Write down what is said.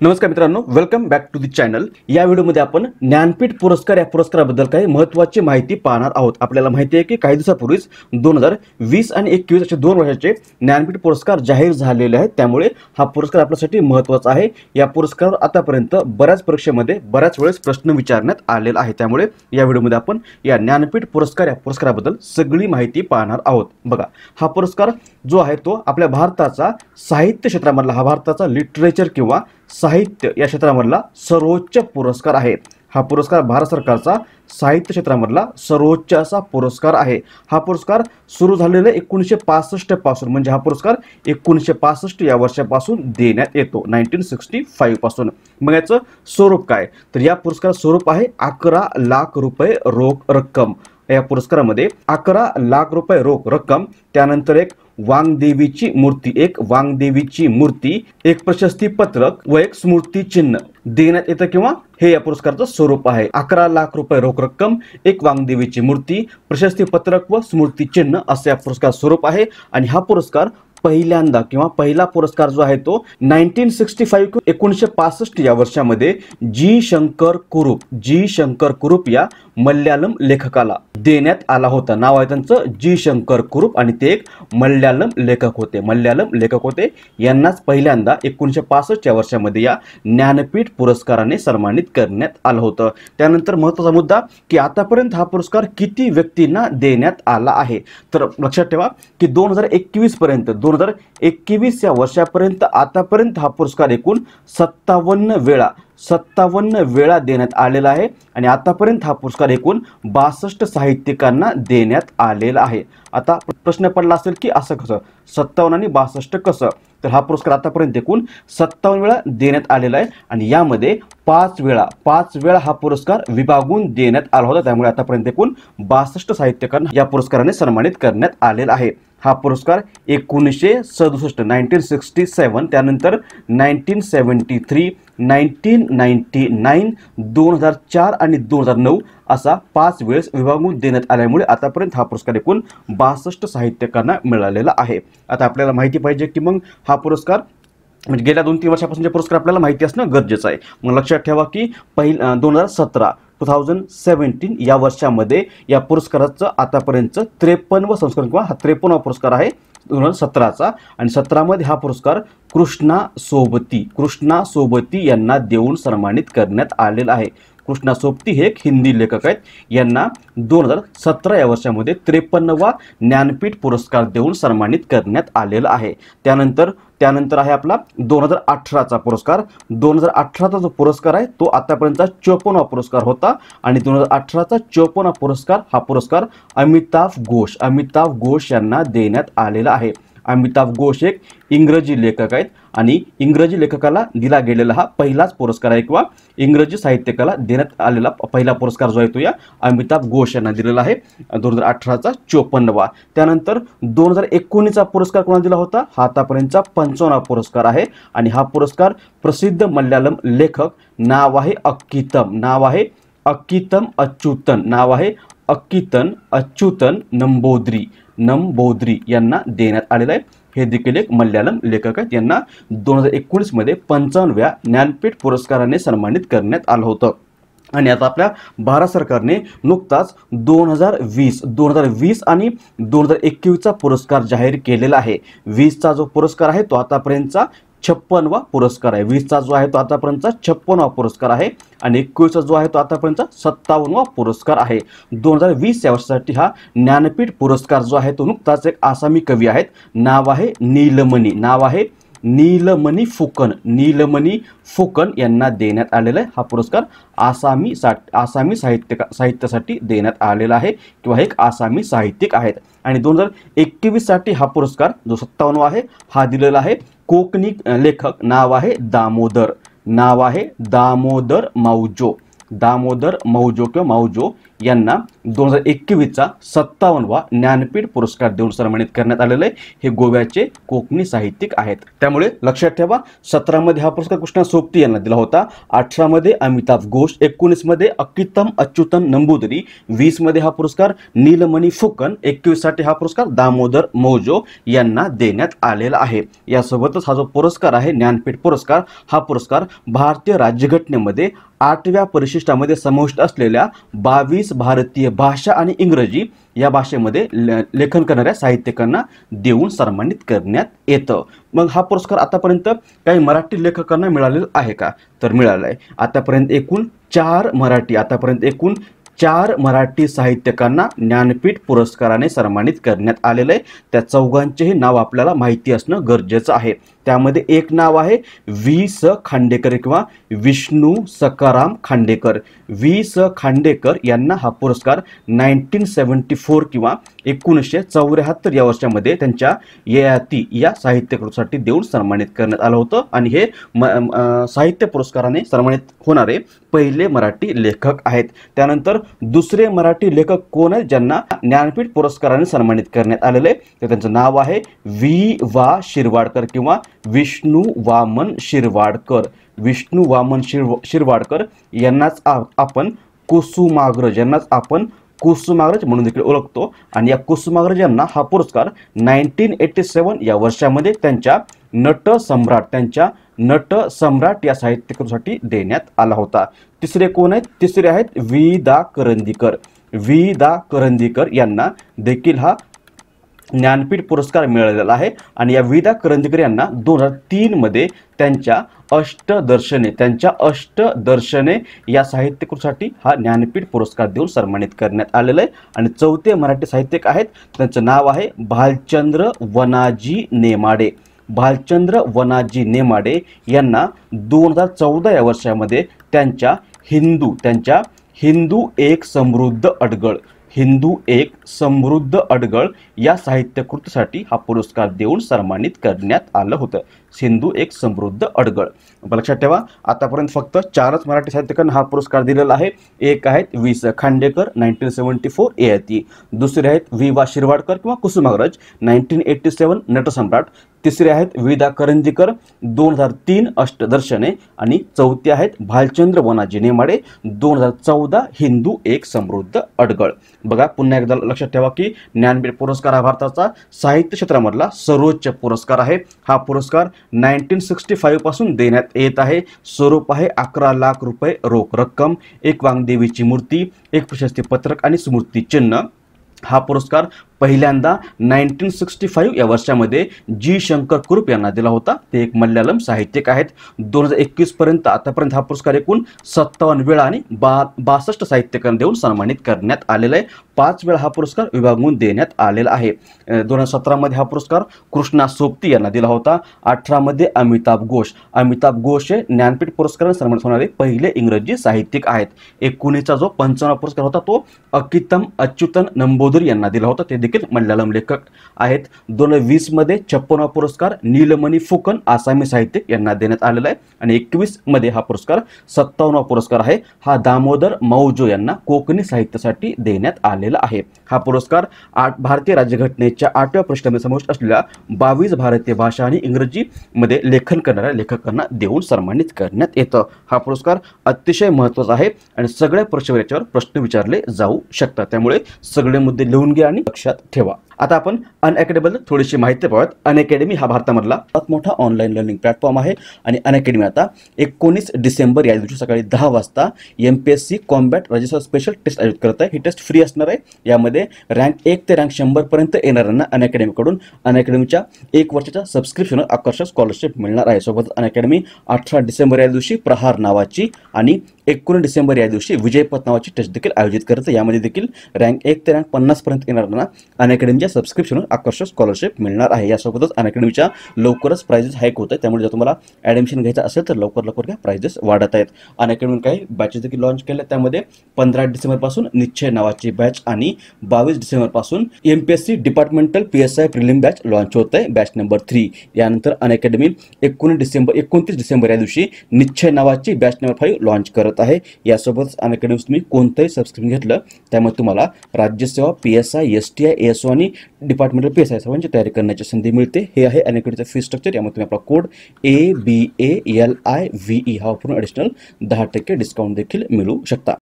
नमस्कार मित्रांनो welcome back to the channel या व्हिडिओमध्ये आपण ज्ञानपीठ पुरस्कार या पुरस्काराबद्दल काही महत्त्वाची माहिती पाहणार आहोत. आपल्याला माहिती आहे की काही दिवसापूर्वीच दोन हजार वीस आणि एकवीस असे दोन वर्षाचे ज्ञानपीठ पुरस्कार जाहीर झालेले आहेत. त्यामुळे हा पुरस्कार आपल्यासाठी महत्त्वाचा आहे. या पुरस्कारावर आतापर्यंत बऱ्याच परीक्षेमध्ये बऱ्याच वेळेस प्रश्न विचारण्यात आलेला आहे. त्यामुळे या व्हिडिओमध्ये आपण या ज्ञानपीठ पुरस्कार या पुरस्काराबद्दल सगळी माहिती पाहणार आहोत. बघा हा पुरस्कार जो आहे तो आपल्या भारताचा साहित्य क्षेत्रामधला हा भारताचा लिटरेचर किंवा साहित्य या क्षेत्रामधला सर्वोच्च पुरस्कार आहे. हा पुरस्कार भारत सरकारचा साहित्य क्षेत्रामधला सर्वोच्च असा पुरस्कार आहे. हा पुरस्कार सुरू झालेला एकोणीसशे पासष्टपासून म्हणजे हा पुरस्कार एकोणीसशे पासष्ट या वर्षापासून देण्यात येतो नाईन्टीन सिक्स्टी फाईव्हपासून. मग याचं स्वरूप काय? तर या पुरस्कार स्वरूप आहे अकरा लाख रुपये रोख रक्कम. या पुरस्कारामध्ये अकरा लाख रुपये रोख रक्कम त्यानंतर एक वांगदेवीची मूर्ती एक वांगदेवीची मूर्ती एक प्रशस्ती पत्रक व एक स्मृती चिन्ह देण्यात येतं किंवा हे या पुरस्काराचं स्वरूप आहे. अकरा लाख रुपये रोख रक्कम एक वांगदेवीची मूर्ती प्रशस्ती पत्रक व स्मृती चिन्ह असं या पुरस्कार स्वरूप आहे. आणि हा पुरस्कार पहिल्यांदा किंवा पहिला पुरस्कार जो आहे तो नाईन्टीन सिक्स्टी फाईव्ह एकोणीसशे पासष्ट या वर्षामध्ये जी शंकर कुरूप जी शंकर कुरूप या मल्याळम लेखकाला देण्यात आला होता. नाव आहे त्यांचं जी शंकर कुरूप आणि ते एक मल्याळम लेखक होते. मल्याळम लेखक होते. यांनाच पहिल्यांदा एकोणीसशे पासष्टच्या वर्षामध्ये या ज्ञानपीठ पुरस्काराने सन्मानित करण्यात आलं होतं. त्यानंतर महत्त्वाचा मुद्दा की आतापर्यंत हा पुरस्कार किती व्यक्तींना देण्यात आला आहे? तर लक्षात ठेवा की दोन हजार एकवीसपर्यंत दोन हजार एकवीस या वर्षापर्यंत आतापर्यंत हा पुरस्कार एकूण सत्तावन्न वेळा सत्तावन्न वेळा देण्यात आलेला आहे आणि आतापर्यंत हा पुरस्कार एकूण बासष्ट साहित्यिकांना देण्यात आलेला आहे. आता प्रश्न पडला असेल की असं कसं? सत्तावन्न आणि बासष्ट कसं? तर हा पुरस्कार आतापर्यंत एकूण सत्तावन्न वेळा देण्यात आलेला आहे आणि यामध्ये पाच वेळा पाच वेळा हा पुरस्कार विभागून देण्यात आला होता. त्यामुळे आतापर्यंत एकूण बासष्ट साहित्यकांना या पुरस्काराने सन्मानित करण्यात आलेला आहे. हा पुरस्कार एकोणीसशे सदुसष्ट नाईन्टीन सिक्स्टी सेवन त्यानंतर nineteen seventy three nineteen ninety nine दोन हजार चार आणि दोन हजार नऊ असा पाच वेळेस विभागून देण्यात आल्यामुळे आतापर्यंत हा पुरस्कार एकूण बासष्ट साहित्यकांना मिळालेला आहे. आता आपल्याला माहिती पाहिजे की मग हा पुरस्कार म्हणजे गेल्या दोन तीन वर्षापासूनचे पुरस्कार आपल्याला माहिती असणं गरजेचं आहे. मग लक्षात ठेवा की पहिल दोन हजार सतरा टू थाउजंड सेवन्टीन या वर्षामध्ये या पुरस्काराचं आतापर्यंतचं त्रेपन्न संस्करण किंवा हा त्रेपन्नवा पुरस्कार आहे दोन हजार सतराचा. आणि सतरामध्ये हा पुरस्कार कृष्णा सोबती कृष्णा सोबती यांना देऊन सन्मानित करण्यात आलेला आहे. कृष्णा सोबती हे एक हिंदी लेखक आहेत. यांना दोन हजार सतरा या वर्षामध्ये त्रेपन्नवा ज्ञानपीठ पुरस्कार देऊन सन्मानित करण्यात आलेला आहे. त्यानंतर त्यानंतर आहे आपला दोन हजार अठराचा पुरस्कार. दोन हजार अठराचा जो पुरस्कार आहे तो आतापर्यंतचा चोपन्नवा पुरस्कार होता आणि दोन हजार अठराचा चोपन्नवा पुरस्कार हा पुरस्कार अमिताभ घोष अमिताभ घोष यांना देण्यात आलेला आहे. अमिताभ घोष एक इंग्रजी लेखक आहेत आणि इंग्रजी लेखकाला दिला गेलेला हा पहिलाच पुरस्कार आहे किंवा इंग्रजी साहित्यकाला देण्यात आलेला पहिला पुरस्कार जो आहे तो या अमिताभ घोष यांना दिलेला आहे. दोन हजार अठराचा चोपन्नवा. त्यानंतर दोन हजार एकोणीसचा पुरस्कार कोणाला दिला होता? हा आतापर्यंतचा पंचावन्ना पुरस्कार आहे आणि हा पुरस्कार प्रसिद्ध मल्याळम लेखक नाव आहे अक्कितम. नाव आहे अक्कितम अच्युतन. नाव आहे अक्कितन अच्युतन नंबोद्री. नंबोद्री यांना देण्यात आलेलं आहे. हे देखील एक मल्याळम लेखक आहेत. यांना दोन हजार एकोणीसमध्ये पंचावन्नव्या ज्ञानपीठ पुरस्काराने सन्मानित करण्यात आलं होतं. आणि आता आपल्या भारत सरकारने नुकताच दोन हजार वीस दोन हजार वीस आणि दोन हजार एकवीसचा पुरस्कार जाहीर केलेला आहे. वीसचा जो पुरस्कार आहे तो आतापर्यंतचा छप्पनवा पुरस्कार आहे. वीसचा जो आहे तो आतापर्यंतचा छप्पनवा पुरस्कार आहे आणि एकवीसचा जो आहे तो आतापर्यंतचा सत्तावन्नवा पुरस्कार आहे. दोन हजार वीस या वर्षासाठी हा ज्ञानपीठ पुरस्कार जो आहे तो नुकताच एक आसामी कवी आहेत. नाव आहे नीलमणी. नाव आहे नीलमणी फुकन. नीलमणी फुकन यांना देण्यात आलेला आहे. हा पुरस्कार आसामी सा आसामी साहित्य साहित्यासाठी देण्यात आलेला आहे किंवा एक आसामी साहित्यिक आहेत. आणि दोन हजार एकवीससाठी हा पुरस्कार जो सत्तावन्नवा आहे हा दिलेला आहे. कोकणी लेखक. नाव आहे दामोदर. नाव आहे दामोदर मौजो. दामोदर मौजो किंवा मौजो. यांना दोन हजार एकवीसचा सत्तावन्नवा ज्ञानपीठ पुरस्कार देऊन सन्मानित करण्यात आलेलं आहे. हे गोव्याचे कोकणी साहित्यिक आहेत. त्यामुळे लक्षात ठेवा सतरामध्ये हा पुरस्कार कृष्णा सोबती यांना दिला होता. अठरामध्ये अमिताभ घोष एकोणीसमध्ये अकितम अच्युतन नंबूदरी वीसमध्ये हा पुरस्कार नीलमणी फुकन एकवीससाठी हा पुरस्कार दामोदर मौजो यांना देण्यात आलेला आहे. यासोबतच हा जो पुरस्कार आहे ज्ञानपीठ पुरस्कार हा पुरस्कार भारतीय राज्यघटनेमध्ये आठव्या परिशिष्टामध्ये समाविष्ट असलेल्या बावीस भारतीय भाषा आणि इंग्रजी या भाषेमध्ये ले लेखन करणाऱ्या साहित्यिकांना देऊन सन्मानित करण्यात येतं. मग हा पुरस्कार आतापर्यंत काही मराठी लेखकांना मिळालेला आहे का? तर मिळाला आहे आतापर्यंत एकूण चार मराठी आतापर्यंत एकूण चार मराठी साहित्यकांना ज्ञानपीठ पुरस्काराने सन्मानित करण्यात आलेलं आहे. त्या चौघांचेही नाव आपल्याला माहिती असणं गरजेचं आहे. त्यामध्ये एक नाव आहे व्ही स खांडेकर किंवा विष्णू सकाराम खांडेकर. व्ही स खांडेकर यांना हा पुरस्कार नाईन्टीन सेवन्टी फोर किंवा एकोणीसशे चौऱ्याहत्तर या वर्षामध्ये त्यांच्या ययाती या साहित्यकृतीसाठी देऊन सन्मानित करण्यात आलं होतं. आणि हे म साहित्य पुरस्काराने सन्मानित होणारे पहिले मराठी लेखक आहेत. त्यानंतर दुसरे मराठी लेखक कोण आहेत ज्यांना ज्ञानपीठ पुरस्काराने सन्मानित करण्यात आलेले आहे तर त्यांचं नाव आहे व्ही वा शिरवाडकर किंवा विष्णू वामन शिरवाडकर. विष्णू वामन शिरवाडकर यांनाच आ- आपण कुसुमाग्रज यांनाच आपण कुसुमाग्रज म्हणून देखील ओळखतो. आणि या कुसुमाग्रज यांना हा पुरस्कार नाईन्टीन एटी सेवन या वर्षामध्ये त्यांच्या नट सम्राट त्यांच्या नट सम्राट या साहित्यकृतीसाठी देण्यात आला होता. तिसरे कोण आहेत? तिसरे आहेत वी दा करंदीकर. वी दा करंदीकर यांना देखील हा ज्ञानपीठ पुरस्कार मिळालेला आहे. आणि या विदा करंदीकर यांना दोन हजार तीनमध्ये त्यांच्या अष्टदर्शने त्यांच्या अष्टदर्शने या साहित्यकृसाठी हा ज्ञानपीठ पुरस्कार देऊन सन्मानित करण्यात आलेलं आहे. आणि चौथे मराठी साहित्यिक आहेत. त्यांचं नाव आहे भालचंद्र वनाजी नेमाडे. भालचंद्र वनाजी नेमाडे यांना दोन हजार चौदा या वर्षामध्ये त्यांच्या हिंदू त्यांच्या हिंदू एक समृद्ध अडगळ हिंदू एक समृद्ध अडगळ या साहित्यकृतीसाठी हा पुरस्कार देऊन सन्मानित करण्यात आलं होतं. सिंधू एक समृद्ध अडगळ. लक्षात ठेवा आतापर्यंत फक्त चारच मराठी साहित्यकांना हा पुरस्कार दिलेला आहे. एक आहेत वि स खांडेकर नाईन्टीन सेवन्टी फोर ए ती दुसरे आहेत वि वा शिरवाडकर किंवा Kusumagraj nineteen eighty seven Natsamrat. तिसरे आहेत विदा करंदीकर दोन हजार तीन अष्टदर्शने. आणि चौथे आहेत भालचंद्र वनाजी नेमाडे दोन हजार चौदा हिंदू एक समृद्ध अडगळ. बघा पुन्हा एकदा लक्षात ठेवा की ज्ञानपीठ पुरस्कार हा भारताचा साहित्य क्षेत्रामधला सर्वोच्च पुरस्कार आहे. हा पुरस्कार नाईन्टीन सिक्स्टी फाईव्हपासून देण्यात येत आहे. स्वरूप आहे अकरा लाख रुपये रोख रक्कम. एक वांगदेवीची मूर्ती एक प्रशस्ती पत्रक आणि स्मृती चिन्ह. हा पुरस्कार पहिल्यांदा नाईन्टीन सिक्स्टी फाईव्ह या वर्षामध्ये जी शंकर कुरुप यांना दिला होता. ते एक मल्याळम साहित्यिक आहेत. दोन हजार एकवीसपर्यंत आतापर्यंत हा पुरस्कार एकूण सत्तावन्न वेळा आणि बा बासष्ट साहित्यकांना देऊन सन्मानित करण्यात आलेला आहे. पाच वेळा हा पुरस्कार विभागून देण्यात आलेला आहे. दोन हजार सतरामध्ये हा पुरस्कार कृष्णा सोबती यांना दिला होता. अठरामध्ये अमिताभ घोष. अमिताभ घोष हे ज्ञानपीठ पुरस्काराने सन्मानित होणारे पहिले इंग्रजी साहित्यिक आहेत. एकोणीसचा जो पंचावन्न पुरस्कार होता तो अकितम अच्युतन नंबोदरी यांना दिला होता. ते देखील मल्याळम लेखक आहेत. दोन हजार वीसमध्ये छप्पनवा पुरस्कार नीलमणी फुकन आसामी साहित्यिक यांना देण्यात आलेला आहे. आणि एकवीसमध्ये हा पुरस्कार सत्तावन्नवा पुरस्कार आहे. हा दामोदर मौजो यांना कोकणी साहित्यासाठी देण्यात आलेला आहे. हा पुरस्कार आठ भारतीय राज्यघटनेच्या आठव्या पृष्ठामध्ये समाविष्ट असलेल्या बावीस भारतीय भाषा आणि इंग्रजीमध्ये लेखन करणाऱ्या लेखकांना देऊन सन्मानित करण्यात येतं. हा पुरस्कार अतिशय महत्त्वाचा आहे. आणि सगळ्या परीक्षेवर याच्यावर प्रश्न विचारले जाऊ शकतात. त्यामुळे सगळे मुद्दे लिहून घ्या आणि लक्षात ठेवा आता आपण अनअकॅडमीबद्दल थोडीशी माहिती पाहूयात. अनअकॅडमी हा भारतामधला सर्वात मोठा ऑनलाईन लर्निंग प्लॅटफॉर्म आहे. आणि अनअकॅडमी आता एकोणीस डिसेंबर या दिवशी सकाळी दहा वाजता M P S C combat register special test आयोजित करत आहे. ही टेस्ट फ्री असणार आहे. यामध्ये रँक एक ते रँक शंभरपर्यंत येणाऱ्यांना अनअकॅडमीकडून अनअकॅडमीच्या एक वर्षाच्या सबस्क्रिप्शनवर आकर्षक स्कॉलरशिप मिळणार आहे. सोबत अनअकॅडमी अठरा डिसेंबर या दिवशी प्रहार नावाची आणि एकोणीस डिसेंबर या दिवशी विजयपथ नावाची टेस्ट देखील आयोजित करते यामध्ये देखील रँक एक ते रँक पन्नासपर्यंत येणाऱ्यांना अनअकॅडमीच्या सबस्क्रिप्शनवर आकर्षक स्कॉलरशिप मिळणार आहे. यासोबतच अनअकॅडमीच्या लवकरच प्राइजेस हाईक होत आहे त्यामुळे जर तुम्हाला ॲडमिशन घ्यायचं असेल तर लवकर लवकर काय प्राइजेस वाढत आहेत. अनअकॅडमी काही बॅचेस देखील लॉन्च केले त्यामध्ये पंधरा डिसेंबरपासून निश्चय नावाची बॅच आणि बावीस डिसेंबरपासून M P S C departmental P S I prelim batch launch होत आहे. बॅच नंबर थ्री यानंतर अनअकॅडमी एकोणीस डिसेंबर एकोणतीस डिसेंबर या दिवशी निश्चय नावाची बॅच नंबर फाईव्ह लॉन्च करत आहे. यासोबतच अनअकॅडमी तुम्ही कोणतंही सबस्क्रिप्शन घेतलं त्यामुळे तुम्हाला Rajyaseva P S I S T I S O आणि डिपार्टमेंटल पी एस आय सर्वांची तयारी करण्याची संधी मिळते. हे आहे अनअकॅडमीचं फी स्ट्रक्चर यामध्ये तुम्ही आपला code A B A L I V E हा वापरून ॲडिशनल दहा टक्के डिस्काउंट देखील मिळू शकता.